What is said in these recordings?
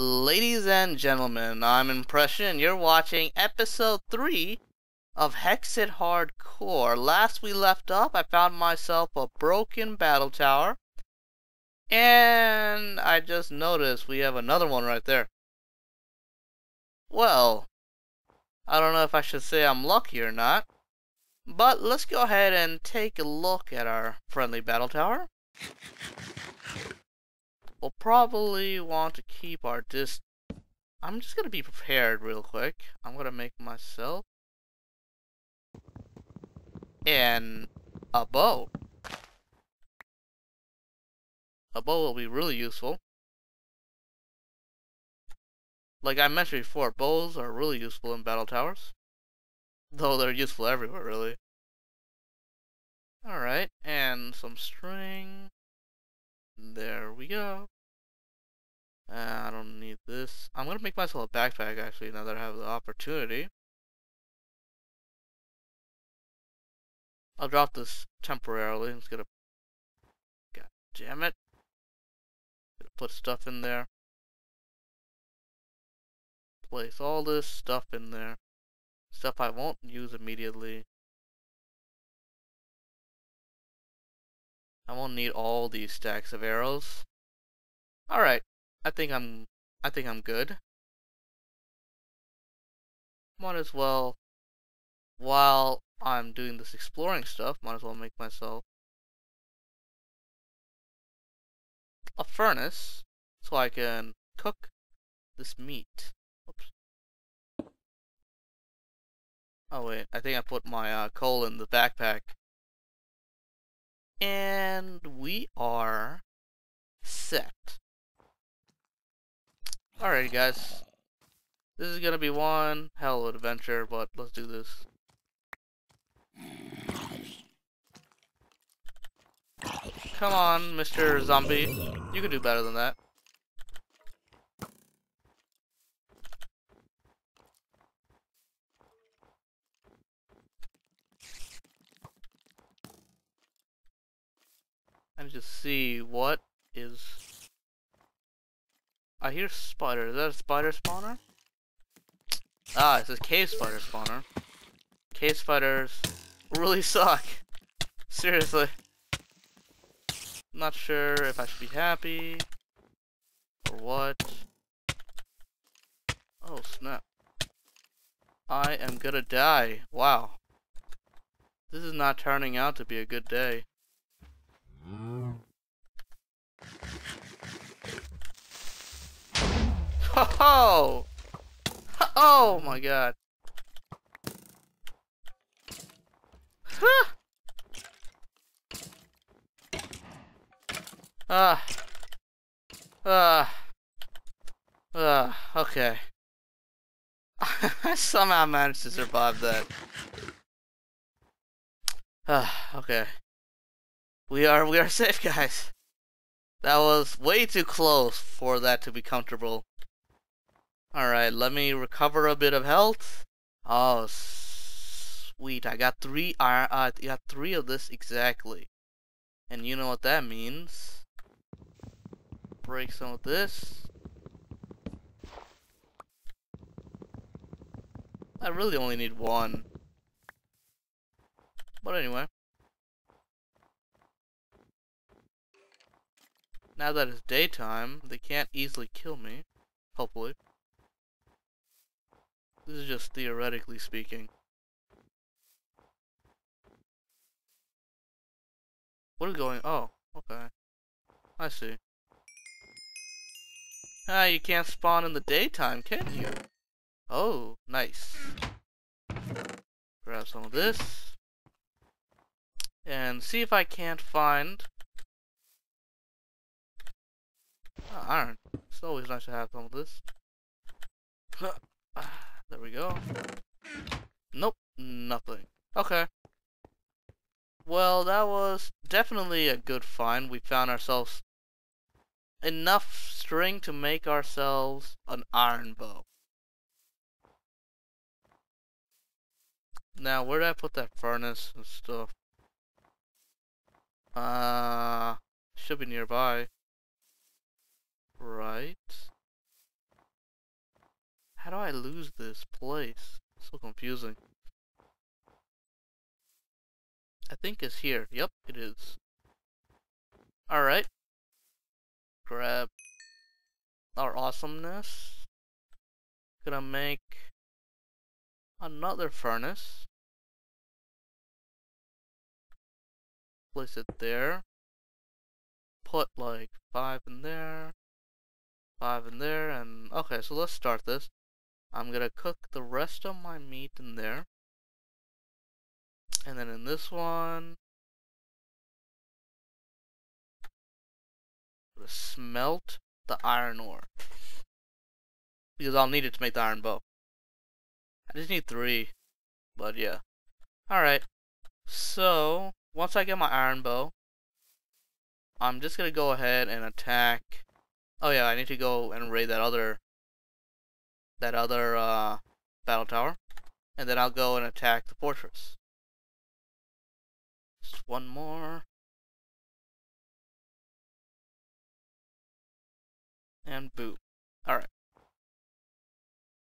Ladies and gentlemen, I'm Impression you're watching episode 3 of Hexxit Hardcore. Last we left off, I found myself a broken battle tower. And I just noticed we have another one right there. Well, I don't know if I should say I'm lucky or not. But let's go ahead and take a look at our friendly battle tower. We'll probably want to keep our dis... I'm just gonna be prepared real quick. I'm gonna make myself... And... A bow. A bow will be really useful. Like I mentioned before, bows are really useful in battle towers. Though they're useful everywhere, really. Alright, and some string. There we go. Uh, I don't need this. I'm gonna make myself a backpack actually now that I have the opportunity. I'll drop this temporarily. Just gonna. God damn it. Gonna put stuff in there. Place all this stuff in there. Stuff I won't use immediately. I won't need all these stacks of arrows. Alright, I think I'm I think I'm good. Might as well while I'm doing this exploring stuff, might as well make myself a furnace so I can cook this meat. Oops. Oh wait, I think I put my uh, coal in the backpack. And we are set. Alrighty guys. This is gonna be one hell of an adventure, but let's do this. Come on, Mr. Zombie. You can do better than that. And just see what is... I hear spider. Is that a spider spawner? Ah, it's a cave spider spawner. Cave spiders really suck. Seriously. Not sure if I should be happy or what. Oh snap. I am gonna die. Wow. This is not turning out to be a good day. Oh! Oh my god. Ah. Ah. Ah. Okay. I somehow managed to survive that. Ah. Okay. We are we are safe, guys. That was way too close for that to be comfortable. Alright, let me recover a bit of health. Oh, sweet. I got three, I got three of this exactly. And you know what that means. Break some of this. I really only need one. But anyway. Now that it's daytime, they can't easily kill me. Hopefully. This is just theoretically speaking. What is going- oh, okay. I see. Ah, you can't spawn in the daytime, can you? Oh, nice. Grab some of this. And see if I can't find Oh, iron. It's always nice to have some of this. There we go. Nope, nothing. Okay. Well, that was definitely a good find. We found ourselves enough string to make ourselves an iron bow. Now, where did I put that furnace and stuff? Uh, should be nearby. Right. How do I lose this place? So confusing. I think it's here. Yep, it is. Alright. Grab our awesomeness. Gonna make another furnace. Place it there. Put like five in there. Five in there and okay, so let's start this. I'm gonna cook the rest of my meat in there. And then in this one, I'll smelt the iron ore. Because I'll need it to make the iron bow. I just need three. But yeah. Alright. So, once I get my iron bow, I'm just gonna go ahead and attack. Oh yeah, I need to go and raid that other that other uh, battle tower. And then I'll go and attack the fortress. Just one more. And boom. Alright.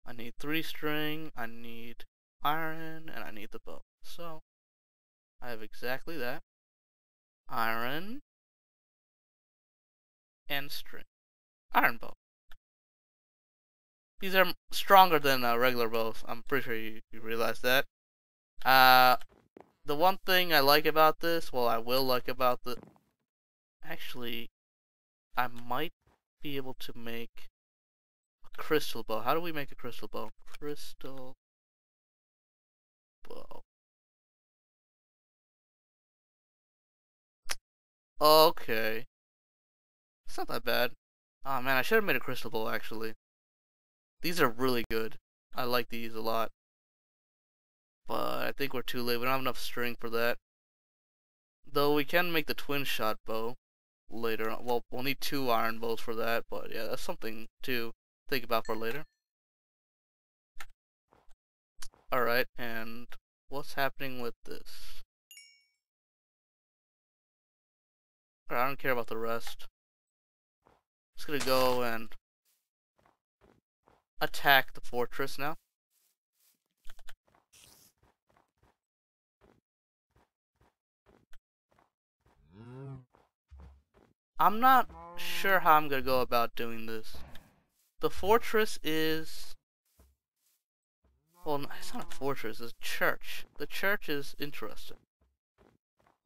I need three string, I need iron, and I need the bow. So, I have exactly that. Iron and string. Iron bow. These are stronger than uh, regular bows. I'm pretty sure you, you realize that. Uh, the one thing I like about this, well, I will like about the... Actually, I might be able to make a crystal bow. How do we make a crystal bow? Crystal bow. Okay. It's not that bad. Oh man, I should have made a crystal bow actually. These are really good. I like these a lot. But I think we're too late. We don't have enough string for that. Though we can make the twin shot bow later. On. Well, we'll need two iron bows for that, but yeah, that's something to think about for later. Alright, and what's happening with this? I don't care about the rest. Just gonna go and attack the fortress now. I'm not sure how I'm gonna go about doing this. The fortress is... Well, it's not a fortress, it's a church. The church is interesting.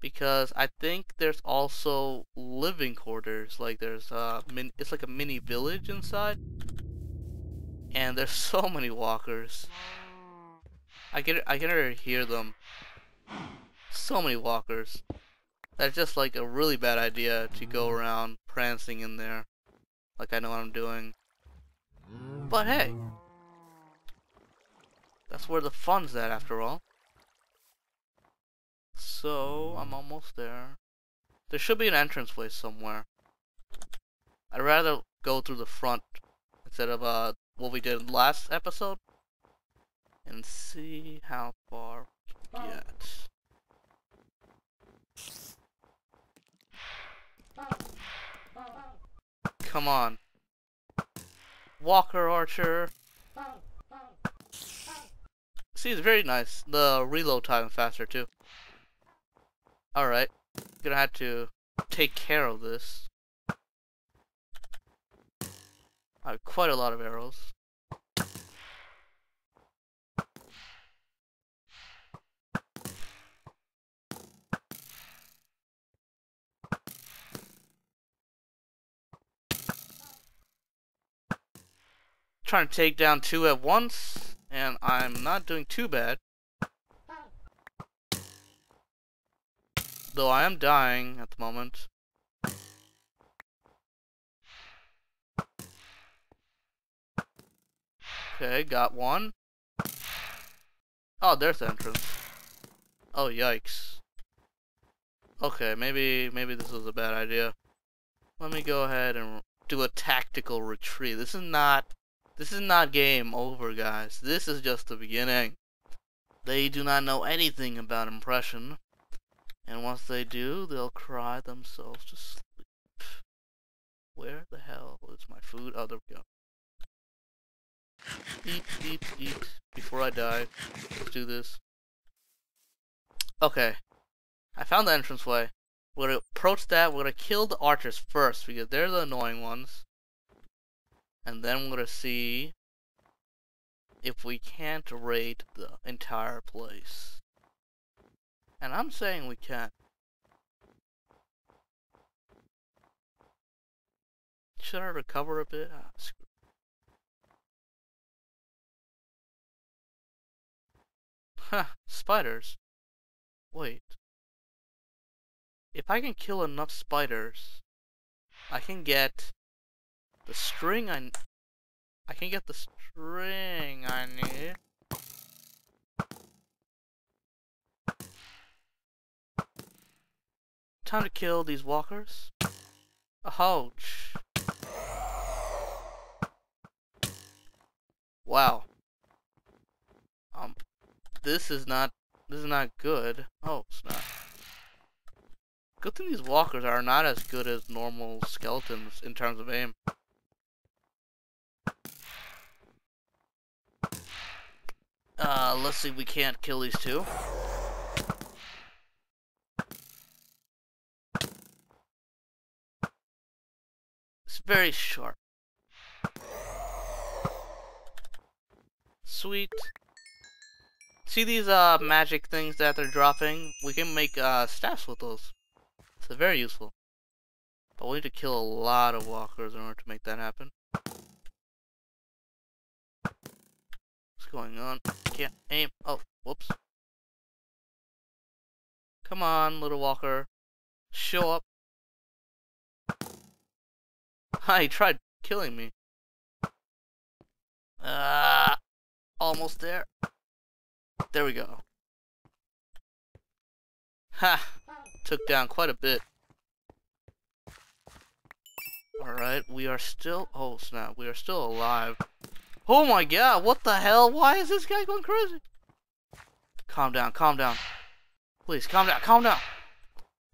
Because I think there's also living quarters, like there's a, min it's like a mini village inside. And there's so many walkers. I can I can already hear them. So many walkers. That's just like a really bad idea to go around prancing in there. Like I know what I'm doing. But hey. That's where the fun's at after all. So, I'm almost there. There should be an entrance entranceway somewhere. I'd rather go through the front instead of uh, what we did last episode. And see how far we get. Come on. Walker Archer. See, it's very nice. The reload time faster too. Alright. Gonna have to take care of this. I have quite a lot of arrows. Trying to take down two at once, and I'm not doing too bad. Though I am dying at the moment. Okay, got one. Oh, there's the entrance. Oh, yikes. Okay, maybe maybe this was a bad idea. Let me go ahead and do a tactical retreat. This is not this is not game over, guys. This is just the beginning. They do not know anything about impression. And once they do, they'll cry themselves to sleep. Where the hell is my food? Oh, there we go. eat, eat, eat before I die. Let's do this. Okay. I found the entrance way. We're gonna approach that. We're gonna kill the archers first because they're the annoying ones. And then we're gonna see if we can't raid the entire place. And I'm saying we can't. Should I recover a bit? Ah, Huh, spiders. Wait. If I can kill enough spiders, I can get the string I... I can get the string I need. Time to kill these walkers. Ouch. Wow. Um, this is not, this is not good. Oh, it's not. Good thing these walkers are not as good as normal skeletons in terms of aim. Uh, let's see, we can't kill these two. It's very sharp. Sweet. See these uh magic things that they're dropping? We can make uh staffs with those. So very useful. But we need to kill a lot of walkers in order to make that happen. Going on? Can't aim. Oh, whoops. Come on, little walker. Show up. Ha, he tried killing me. Ah, uh, almost there. There we go. Ha! Took down quite a bit. Alright, we are still... Oh, snap. We are still alive. Oh my god, what the hell? Why is this guy going crazy? Calm down, calm down. Please, calm down, calm down.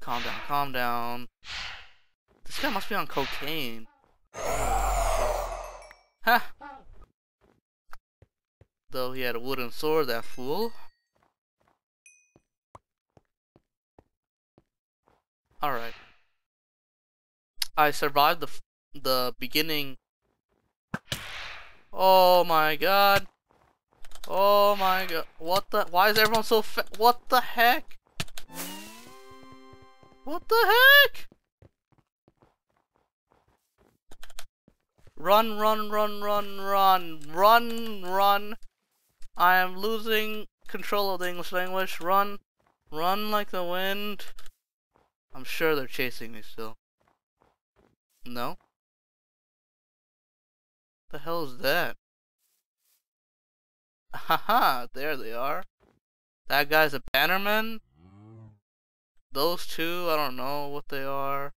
Calm down, calm down. This guy must be on cocaine. Ha! Though he had a wooden sword, that fool. Alright. I survived the the beginning. Oh my god. Oh my god. What the? Why is everyone so fa- What the heck? What the heck? Run, run, run, run, run, run, run. I am losing control of the English language. Run. Run like the wind. I'm sure they're chasing me still. No? The hell is that? Haha, there they are. That guy's a bannerman? Those two, I don't know what they are.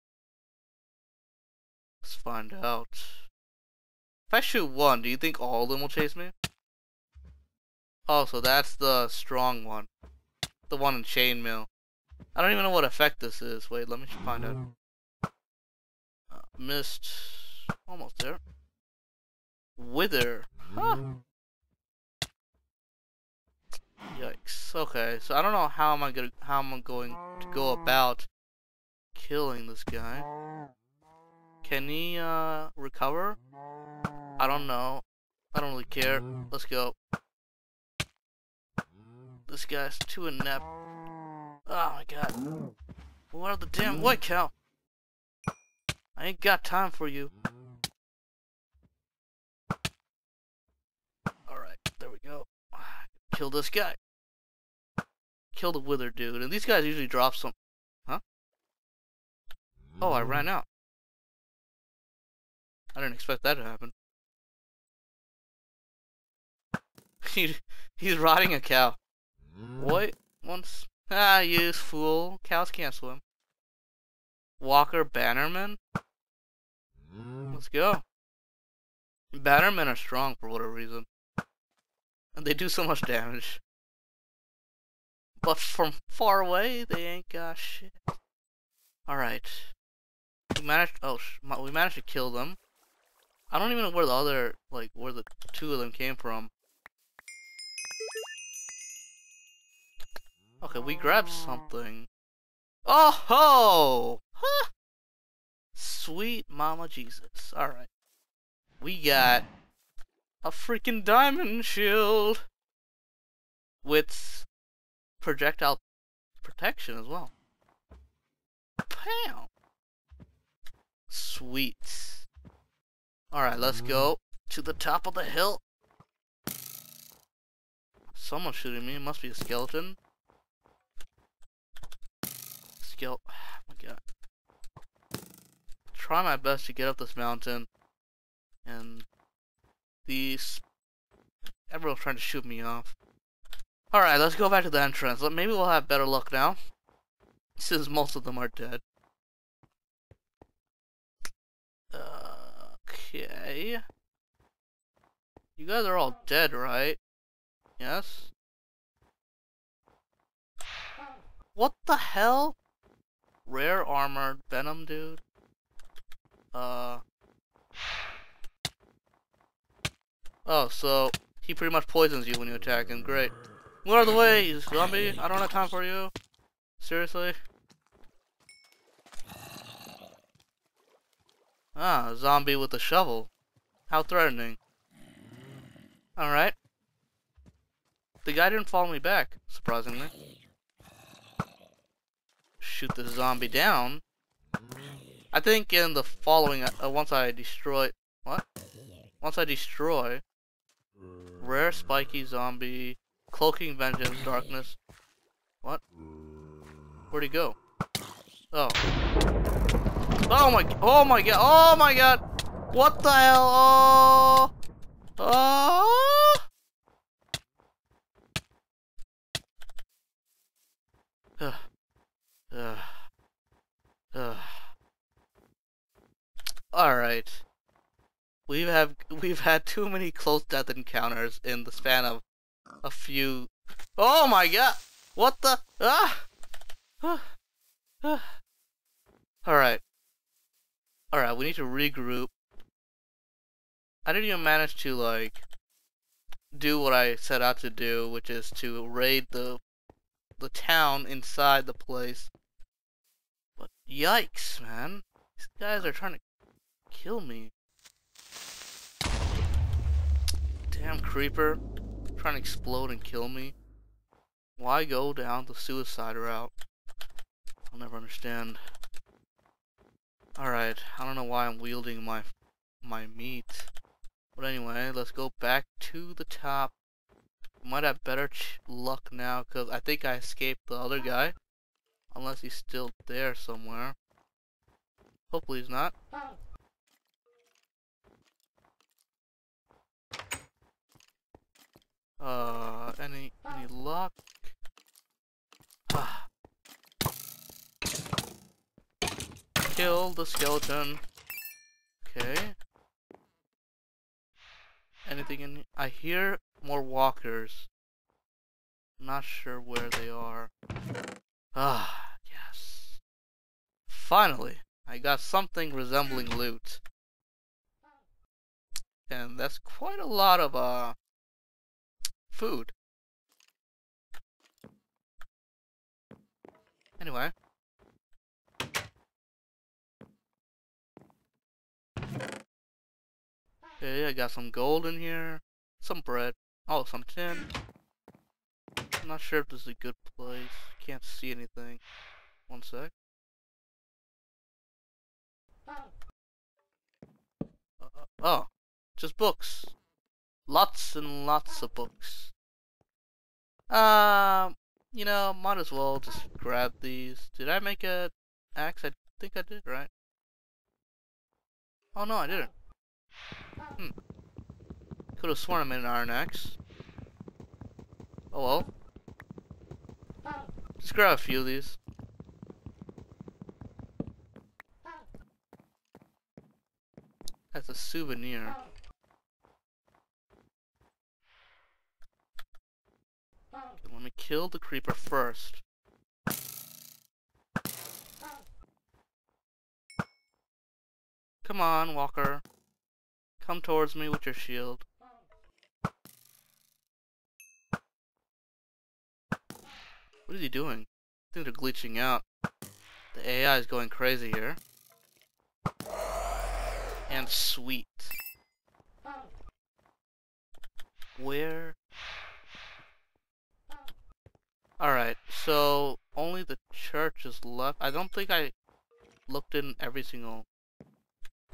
Let's find out. If I shoot one, do you think all of them will chase me? Oh, so that's the strong one. The one in chainmail. I don't even know what effect this is. Wait, let me find out. Uh, mist. Almost there. Wither. Huh. Yikes. Okay, so I don't know how am I gonna how am I going to go about killing this guy. Can he uh recover? I don't know. I don't really care. Let's go. This guy's too inept. Oh my god. What are the damn white cow? I ain't got time for you. There we go. Kill this guy. Kill the wither dude. And these guys usually drop some... Huh? Oh, I ran out. I didn't expect that to happen. he, he's riding a cow. What? Once. Ah, you fool. Cows can't swim. Walker Bannerman? Let's go. Bannermen are strong for whatever reason. And they do so much damage. But from far away, they ain't got shit. Alright. We managed, oh, we managed to kill them. I don't even know where the other, like, where the two of them came from. Okay, we grabbed something. Oh ho! Huh. Sweet mama Jesus. Alright. We got a freaking diamond shield with projectile protection as well. Sweet. Alright, let's go mm-hmm. to the top of the hill. Someone's shooting me. It must be a skeleton. Skeleton. Oh my god. Try my best to get up this mountain. And these... Everyone's trying to shoot me off. Alright, let's go back to the entrance. Maybe we'll have better luck now. Since most of them are dead. Okay. You guys are all dead, right? Yes? What the hell? Rare armored venom dude? Uh... Oh, so he pretty much poisons you when you attack him. Great. Move out of the way, zombie. I don't have time for you. Seriously? Ah, zombie with a shovel. How threatening. Alright. The guy didn't follow me back, surprisingly. Shoot the zombie down. I think in the following, uh, once I destroy... What? Once I destroy... Rare spiky zombie... Cloaking vengeance, darkness. What? Where'd he go? Oh. Oh my, oh my god, oh my god! What the hell? Oh! Oh! Ugh. Ugh. Ugh. Alright. We've have we've had too many close death encounters in the span of a few Oh my god! What the ah! Alright. Alright, we need to regroup. I didn't even manage to, like, do what I set out to do, which is to raid the the town inside the place. But yikes, man. These guys are trying to kill me. Damn creeper. Trying to explode and kill me. Why go down the suicide route? I'll never understand. Alright, I don't know why I'm wielding my my meat. But anyway, let's go back to the top. Might have better luck now, because I think I escaped the other guy. Unless he's still there somewhere. Hopefully he's not. Uh, any, any luck? Kill the skeleton. Okay. Anything in... I hear more walkers. Not sure where they are. Ah, yes. Finally, I got something resembling loot. And that's quite a lot of, uh, food. Anyway. Okay, I got some gold in here. Some bread. Oh, some tin. I'm not sure if this is a good place. Can't see anything. One sec. Uh, oh, just books. Lots and lots of books. Um, you know, might as well just grab these. Did I make a axe? I think I did, right? Oh no, I didn't. Hmm. Could have sworn I made an iron axe. Oh well. Just grab a few of these. That's a souvenir. Let me kill the creeper first. Come on, Walker. come towards me with your shield. What is he doing? I think they're glitching out. The AI is going crazy here. And sweet. Where? Alright, so only the church is left. I don't think I looked in every single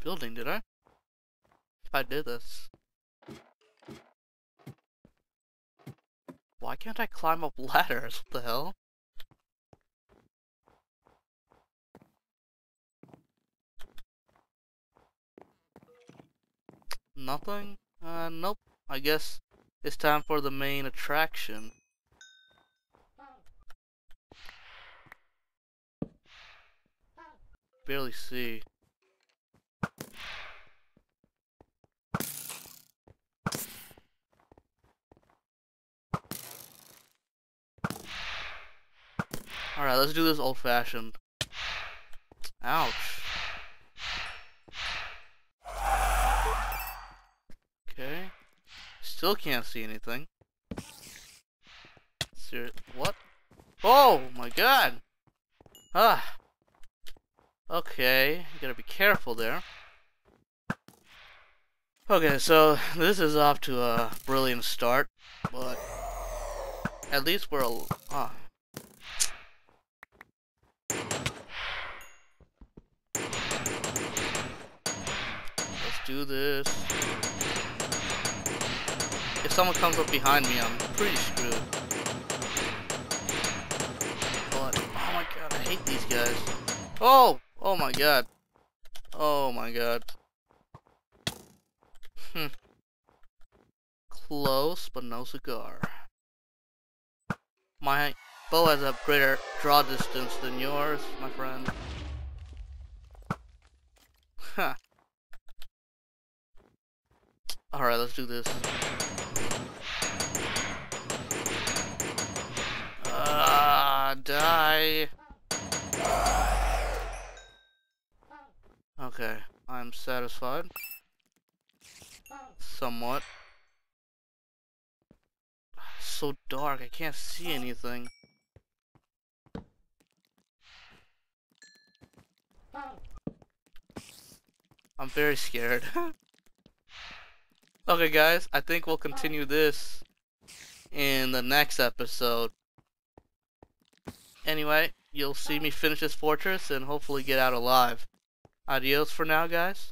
building, did I? If I did this. Why can't I climb up ladders? What the hell? Nothing? Uh, nope. I guess it's time for the main attraction. Barely see. Alright, let's do this old fashioned. Ouch. Okay. Still can't see anything. Ser what? Oh my god! Ah! Okay, you gotta be careful there. Okay, so this is off to a brilliant start, but at least we're a ah, Let's do this. If someone comes up behind me, I'm pretty screwed. But, oh my god, I hate these guys. Oh! Oh my god. Oh my god. Hmm. Close, but no cigar. My bow has a greater draw distance than yours, my friend. Huh. Alright, let's do this. Satisfied. Somewhat. so dark, I can't see anything. I'm very scared. Okay guys, I think we'll continue this in the next episode. Anyway, you'll see me finish this fortress and hopefully get out alive. Adios for now guys,